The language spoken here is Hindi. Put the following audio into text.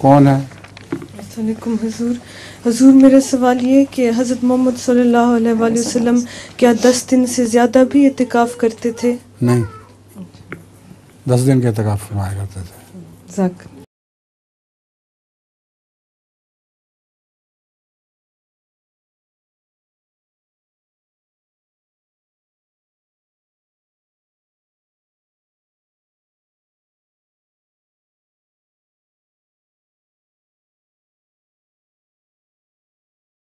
कौन है? अस्सलाम हजूर। हजूर मेरा सवाल ये है कि हज़रत मोहम्मद सल्लल्लाहु अलैहि वसल्लम क्या दस दिन से ज़्यादा भी इतिकाफ़ करते थे? नहीं। दस दिन के तकाफ फरमाया करते थे।